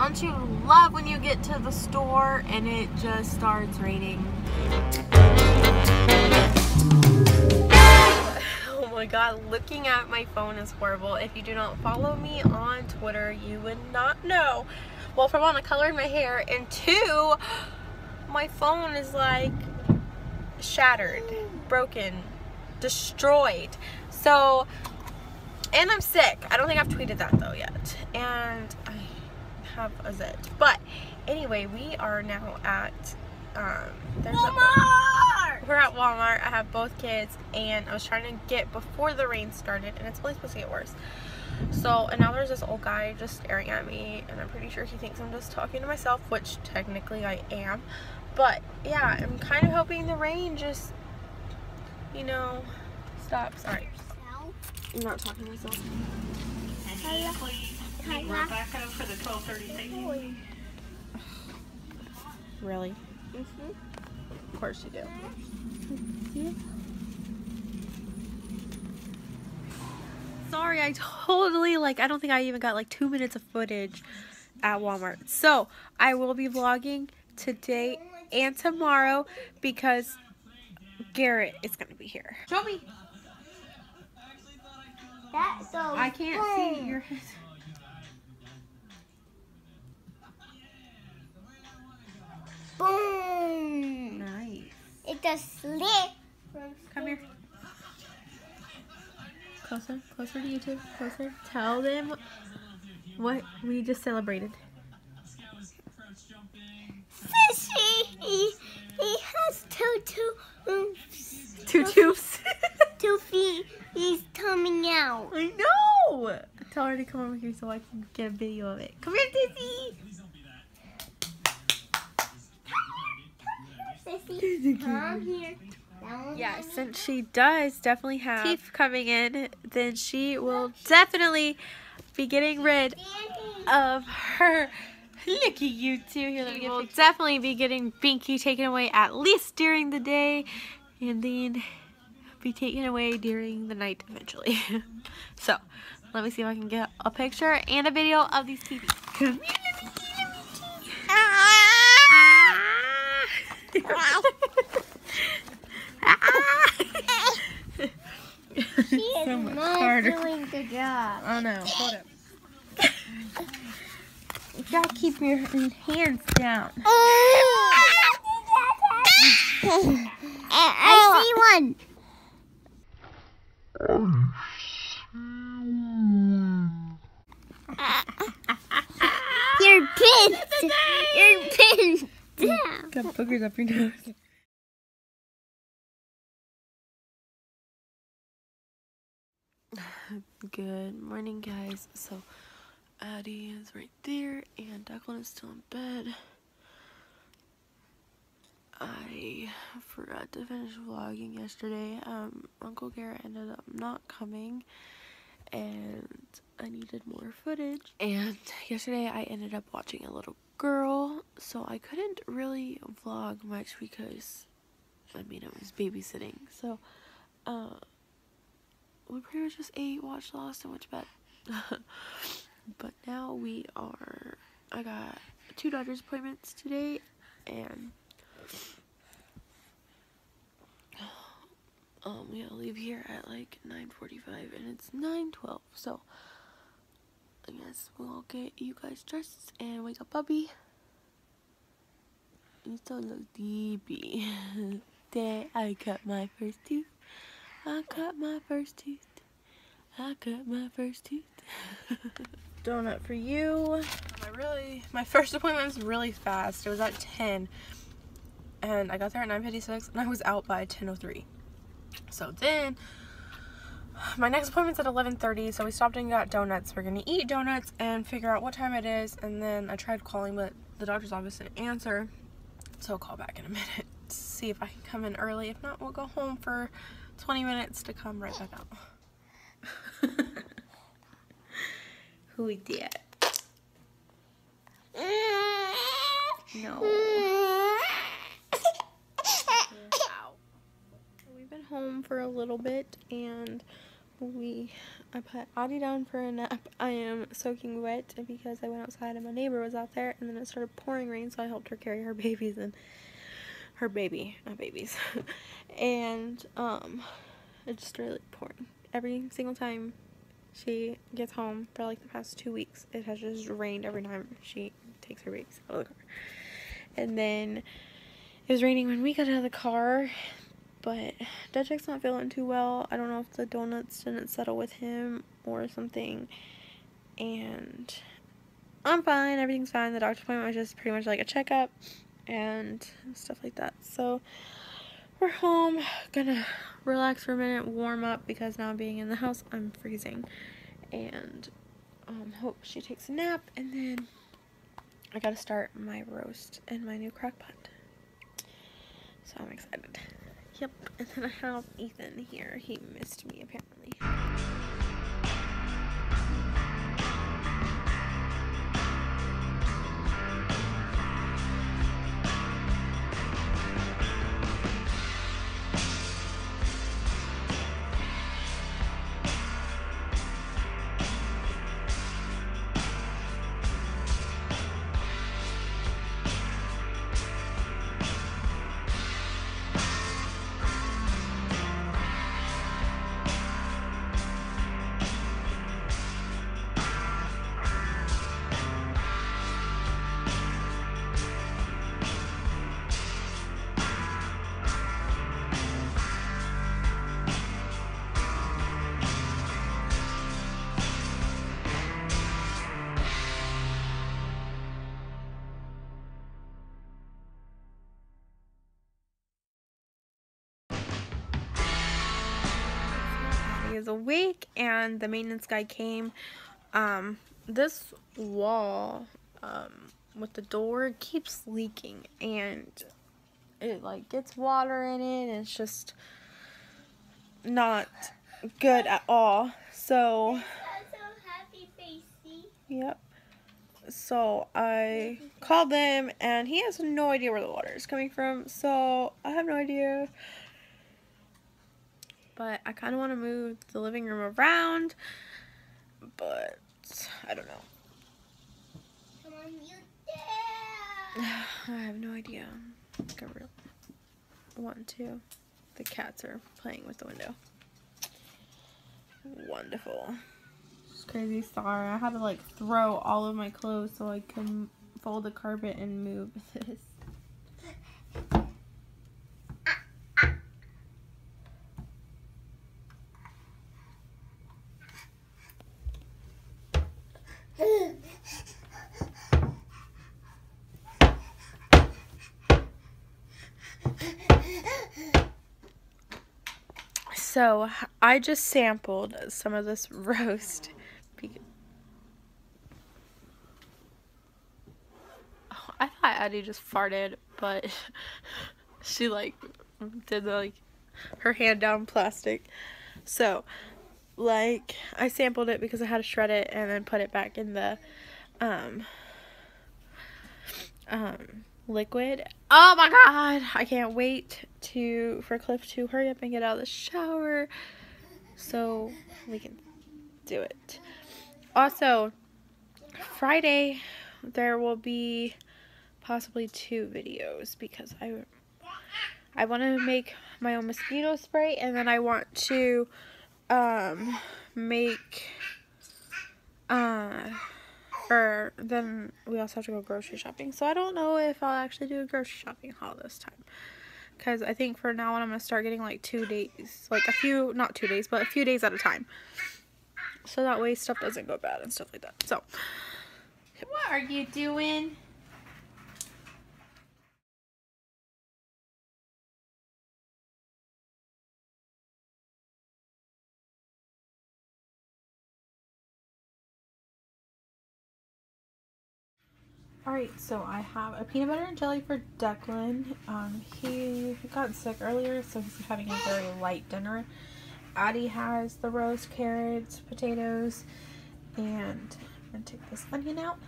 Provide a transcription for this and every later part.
Don't you love when you get to the store and it just starts raining? Oh my god, looking at my phone is horrible. If you do not follow me on Twitter, you would not know. Well, for one, I colored my hair, and two, my phone is like shattered, broken, destroyed. So, and I'm sick. I don't think I've tweeted that though yet. And have a zit. But anyway, we are now at um there's Walmart! A, we're at Walmart. I have both kids and I was trying to get before the rain started and it's only supposed to get worse. So, and now there's this old guy just staring at me and I'm pretty sure he thinks I'm just talking to myself, which technically I am. But yeah, I'm kind of hoping the rain just, you know, stops. Sorry. I'm not talking to myself. Rebecca for the 12:30 station. Really? Mm-hmm. Of course you do. Sorry, I totally, like, I don't think I even got like two minutes of footage at Walmart. So, I will be vlogging today and tomorrow because Garrett is going to be here. Show me. That's so I can't see your Slip. Come here. Closer, closer to YouTube. Closer. Tell them what we just celebrated. Fishy. He, he has two two um, Two tubes. two feet. He's coming out. I know. Tell her to come over here so I can get a video of it. Come here, Dizzy. Sissy, come here. Yeah, since she does definitely have teeth coming in, then she will definitely be getting rid of her. Look at you two. Here, let me get will definitely be getting Binky taken away at least during the day, and then be taken away during the night eventually. so, let me see if I can get a picture and a video of these teeth. Come here, let me see, let me see. Ah, She is So much not harder. doing the job. Oh no, hold up. You gotta keep your hands down. I see one. You're pinched. You're pinched down. Got boogers up your nose. Good morning, guys. So, Addie is right there, and Deklan is still in bed. I forgot to finish vlogging yesterday. Um, Uncle Garrett ended up not coming, and I needed more footage. And yesterday, I ended up watching a little girl, so I couldn't really vlog much because, I mean, it was babysitting. So, uh, we pretty much just ate, watched Lost, and went to bed. but now we are. I got two doctor's appointments today, and um, we gotta leave here at like 9:45, and it's 9:12. So I guess we'll get you guys dressed and wake up, Bubby. You still look deepy. Day I cut my first tooth. I cut my first tooth. I cut my first tooth. Donut for you. My really, my first appointment was really fast. It was at 10, and I got there at 9:56, and I was out by 10:03. So then, my next appointment's at 11:30. So we stopped and got donuts. We're gonna eat donuts and figure out what time it is. And then I tried calling, but the doctor's office didn't answer. So I'll call back in a minute. to See if I can come in early. If not, we'll go home for 20 minutes to come right back out. Who we did? No. We've been home for a little bit and we I put Audie down for a nap. I am soaking wet because I went outside and my neighbor was out there and then it started pouring rain so I helped her carry her babies and her baby, not babies. and um it just started pouring. Every single time she gets home for like the past two weeks, it has just rained every time she takes her babies out of the car. And then it was raining when we got out of the car but Dudge's not feeling too well. I don't know if the donuts didn't settle with him or something. And I'm fine. Everything's fine. The doctor's appointment was just pretty much like a checkup and stuff like that. So we're home. Gonna relax for a minute, warm up because now being in the house, I'm freezing. And um, hope she takes a nap. And then I gotta start my roast in my new crock pot. So I'm excited. Yep, and then I have Ethan here. He missed me apparently. Is awake and the maintenance guy came. Um, this wall um, with the door keeps leaking and it like gets water in it and it's just not good at all. So, yep. So I called them and he has no idea where the water is coming from. So I have no idea but I kind of want to move the living room around, but I don't know. Come on, you I have no idea. Like I really want to. The cats are playing with the window. Wonderful. Just crazy sorry. I had to like throw all of my clothes so I can fold the carpet and move this. So I just sampled some of this roast. Oh, I thought Addie just farted, but she like did the, like her hand down plastic. So like I sampled it because I had to shred it and then put it back in the um um liquid. Oh my god, I can't wait to for Cliff to hurry up and get out of the shower so we can do it. Also, Friday there will be possibly two videos because I I want to make my own mosquito spray and then I want to um make uh or then we also have to go grocery shopping. So I don't know if I'll actually do a grocery shopping haul this time. Because I think for now on I'm going to start getting like two days. Like a few, not two days, but a few days at a time. So that way stuff doesn't go bad and stuff like that. So, what are you doing? Alright, so I have a peanut butter and jelly for Deklan. Um, he got sick earlier, so he's having a very light dinner. Addie has the roast carrots, potatoes, and I'm going to take this onion out.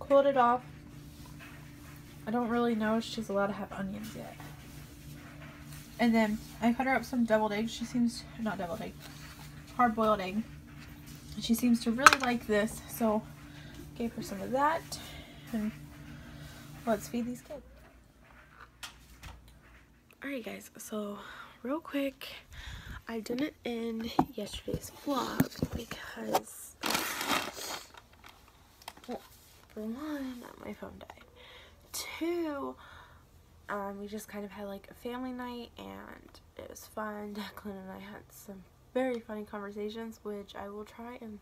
Cooled it off. I don't really know if she's allowed to have onions yet. And then I cut her up some deviled eggs. She seems, not deviled egg, hard boiled egg. She seems to really like this. So gave her some of that. And let's feed these kids. Alright guys, so real quick, I didn't end yesterday's vlog because, well, for one, my phone died. Two, um, we just kind of had like a family night and it was fun. Deklan and I had some very funny conversations, which I will try and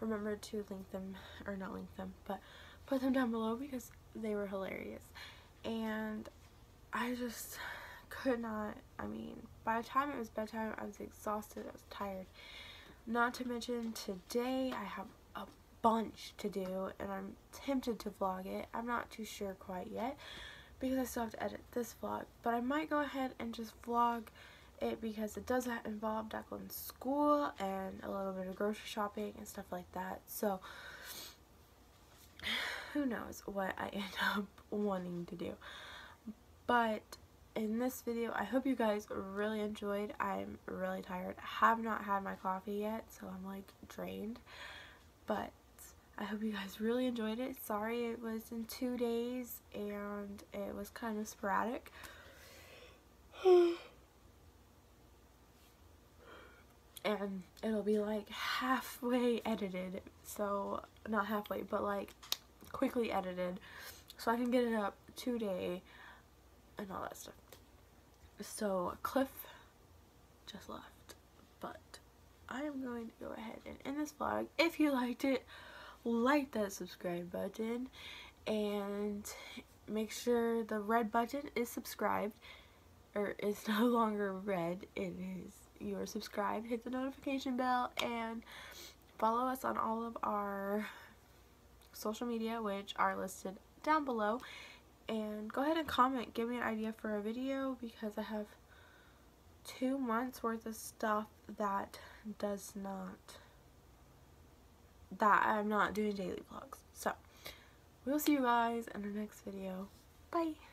remember to link them, or not link them, but put them down below because they were hilarious. And I just could not, I mean, by the time it was bedtime, I was exhausted, I was tired. Not to mention, today I have a bunch to do, and I'm tempted to vlog it. I'm not too sure quite yet, because I still have to edit this vlog. But I might go ahead and just vlog it because it does involve Deklan's school and a little bit of grocery shopping and stuff like that. So, who knows what I end up wanting to do. But in this video, I hope you guys really enjoyed. I'm really tired. I have not had my coffee yet, so I'm like drained. But I hope you guys really enjoyed it. Sorry it was in two days and it was kind of sporadic. and it'll be like halfway edited. So, not halfway, but like quickly edited. So I can get it up today and all that stuff. So Cliff just left, but I am going to go ahead and end this vlog. If you liked it, like that subscribe button and make sure the red button is subscribed or is no longer red. It is you are subscribed. Hit the notification bell and follow us on all of our social media which are listed down below. And go ahead and comment. Give me an idea for a video because I have two months worth of stuff that does not that I'm not doing daily vlogs. So we'll see you guys in the next video. Bye